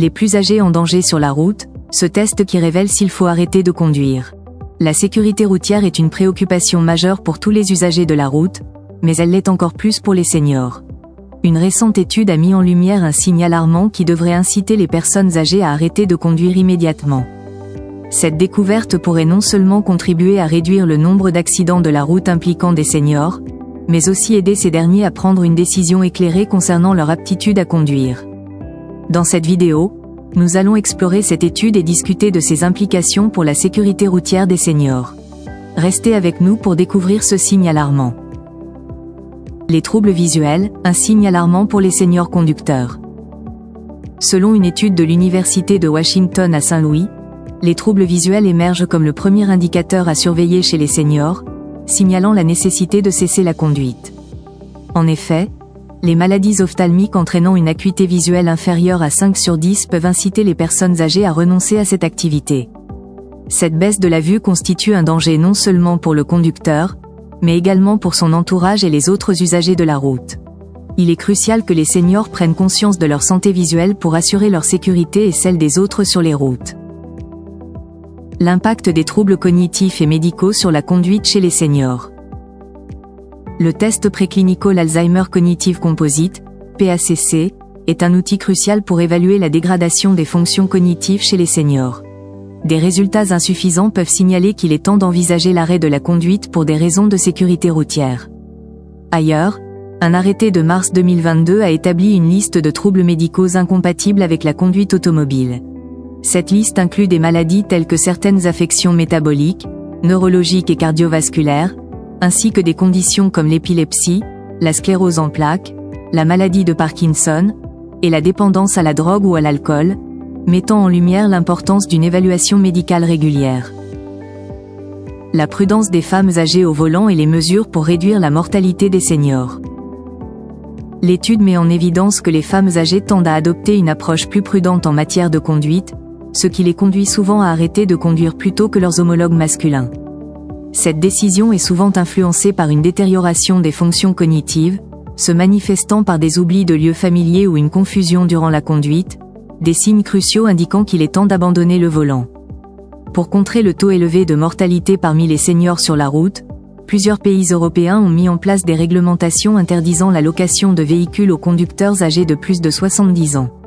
Les plus âgés en danger sur la route, ce test qui révèle s'il faut arrêter de conduire. La sécurité routière est une préoccupation majeure pour tous les usagers de la route, mais elle l'est encore plus pour les seniors. Une récente étude a mis en lumière un signe alarmant qui devrait inciter les personnes âgées à arrêter de conduire immédiatement. Cette découverte pourrait non seulement contribuer à réduire le nombre d'accidents de la route impliquant des seniors, mais aussi aider ces derniers à prendre une décision éclairée concernant leur aptitude à conduire. Dans cette vidéo, nous allons explorer cette étude et discuter de ses implications pour la sécurité routière des seniors. Restez avec nous pour découvrir ce signe alarmant. Les troubles visuels, un signe alarmant pour les seniors conducteurs. Selon une étude de l'Université de Washington à Saint-Louis, les troubles visuels émergent comme le premier indicateur à surveiller chez les seniors, signalant la nécessité de cesser la conduite. En effet, les maladies ophtalmiques entraînant une acuité visuelle inférieure à 5 sur 10 peuvent inciter les personnes âgées à renoncer à cette activité. Cette baisse de la vue constitue un danger non seulement pour le conducteur, mais également pour son entourage et les autres usagers de la route. Il est crucial que les seniors prennent conscience de leur santé visuelle pour assurer leur sécurité et celle des autres sur les routes l'impact des troubles cognitifs et médicaux sur la conduite chez les seniors. Le test préclinical Alzheimer Cognitive Composite, PACC, est un outil crucial pour évaluer la dégradation des fonctions cognitives chez les seniors. Des résultats insuffisants peuvent signaler qu'il est temps d'envisager l'arrêt de la conduite pour des raisons de sécurité routière. Ailleurs, un arrêté de mars 2022 a établi une liste de troubles médicaux incompatibles avec la conduite automobile. Cette liste inclut des maladies telles que certaines affections métaboliques, neurologiques et cardiovasculaires, ainsi que des conditions comme l'épilepsie, la sclérose en plaques, la maladie de Parkinson, et la dépendance à la drogue ou à l'alcool, mettant en lumière l'importance d'une évaluation médicale régulière. La prudence des femmes âgées au volant et les mesures pour réduire la mortalité des seniors. L'étude met en évidence que les femmes âgées tendent à adopter une approche plus prudente en matière de conduite, ce qui les conduit souvent à arrêter de conduire plus tôt que leurs homologues masculins. Cette décision est souvent influencée par une détérioration des fonctions cognitives, se manifestant par des oublis de lieux familiers ou une confusion durant la conduite, des signes cruciaux indiquant qu'il est temps d'abandonner le volant. Pour contrer le taux élevé de mortalité parmi les seniors sur la route, plusieurs pays européens ont mis en place des réglementations interdisant la location de véhicules aux conducteurs âgés de plus de 70 ans.